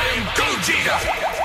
I am Gogeta.